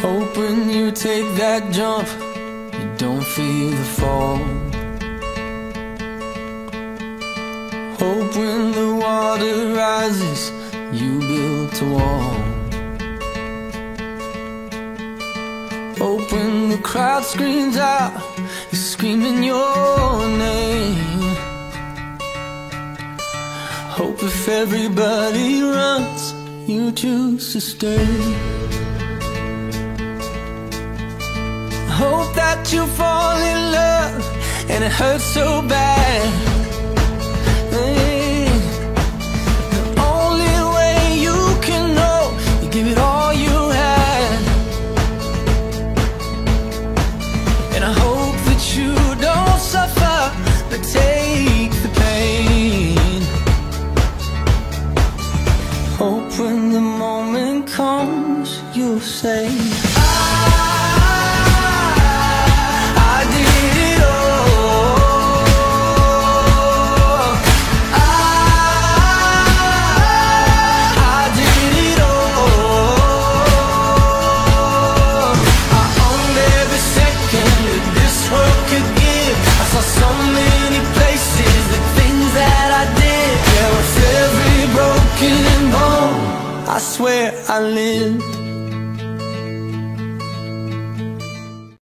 Hope when you take that jump, you don't feel the fall. Hope when the water rises, you build a wall. Hope when the crowd screams out, you're screaming your Hope if everybody runs, you choose to stay. hope that you fall in love And it hurts so bad Hope when the moment comes You'll say I swear I lived